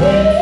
Woo!